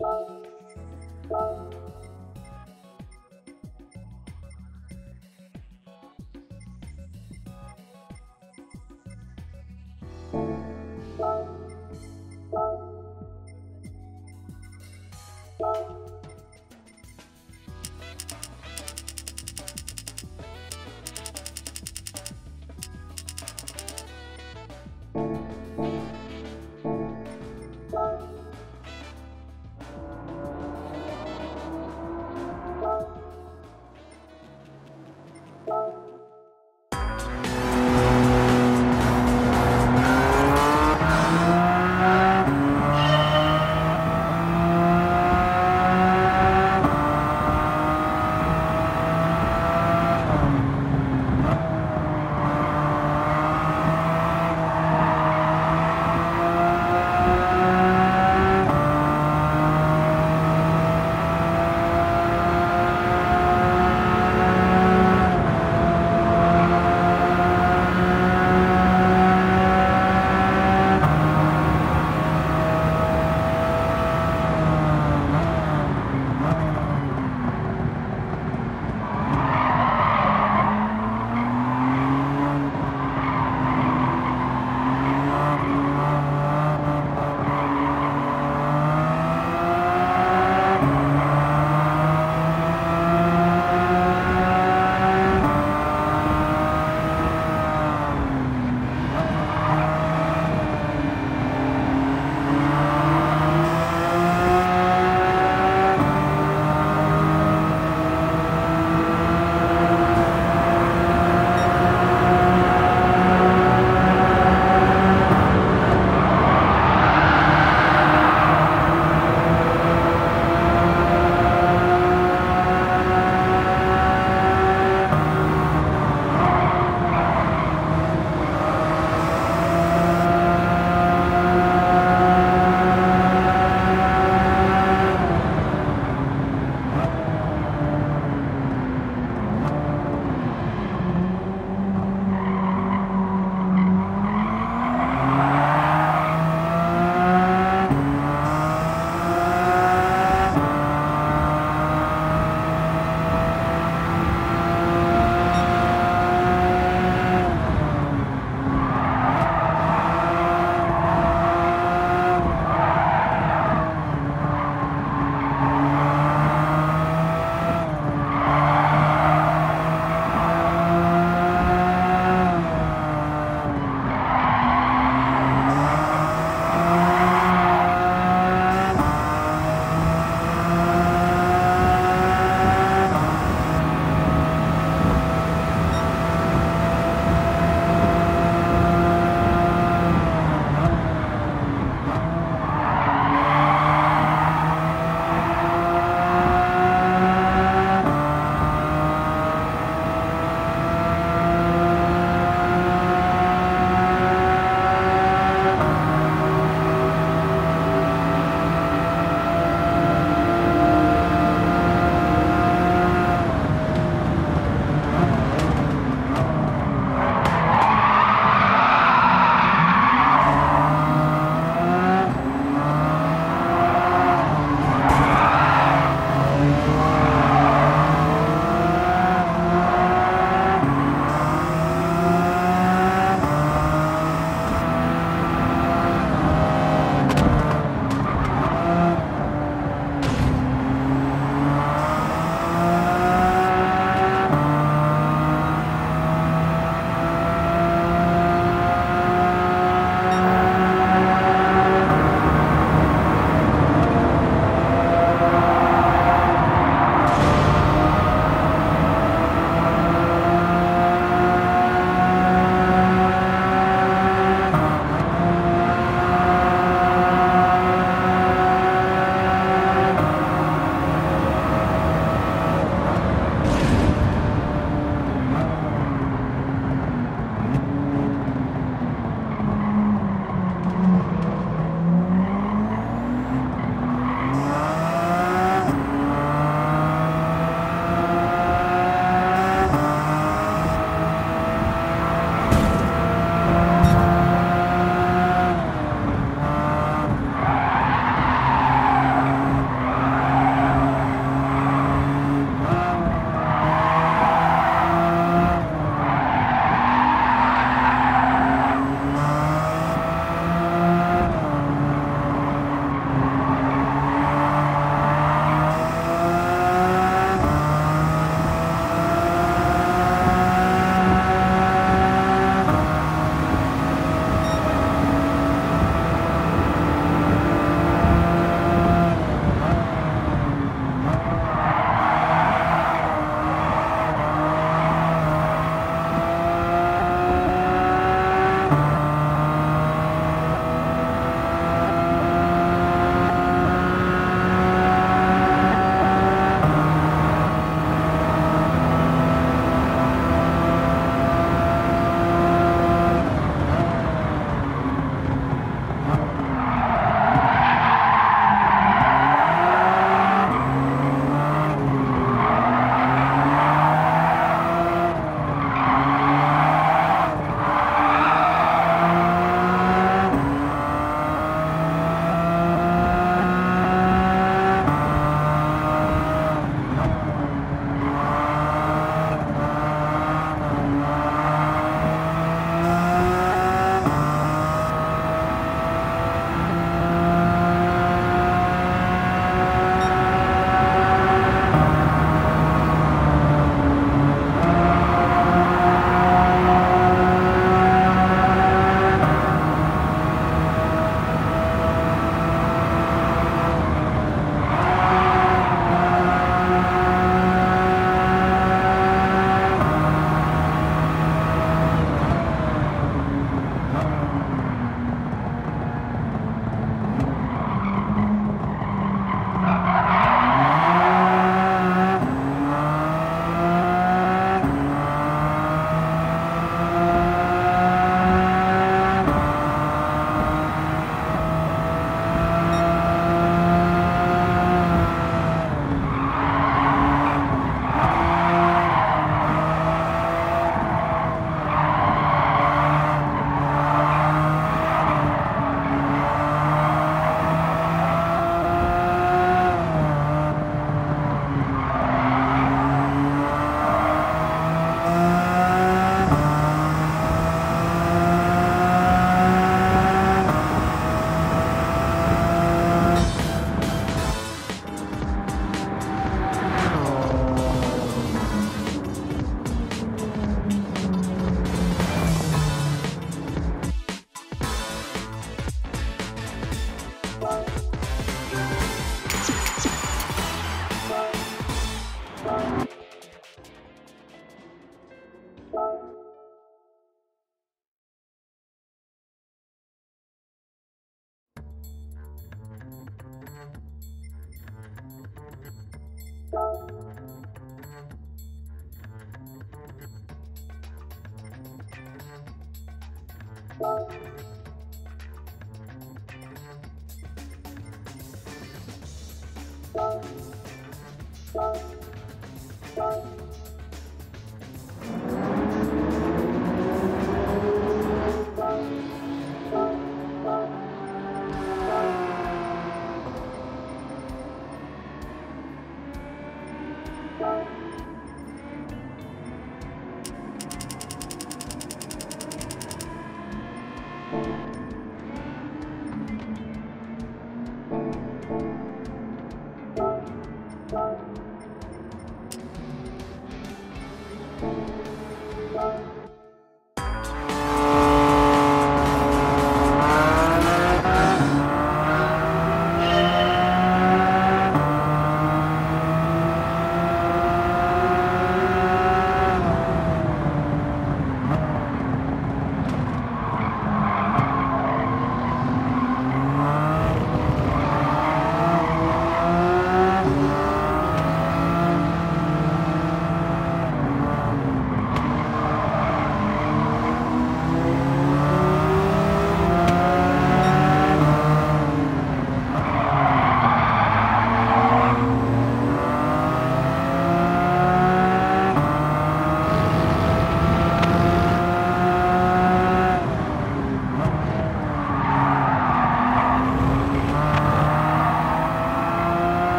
Thank you.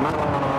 No, no, no.